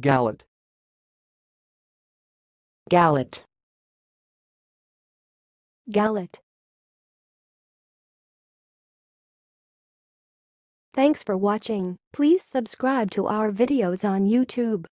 Gallet. Gallet. Gallet. Thanks for watching. Please subscribe to our videos on YouTube.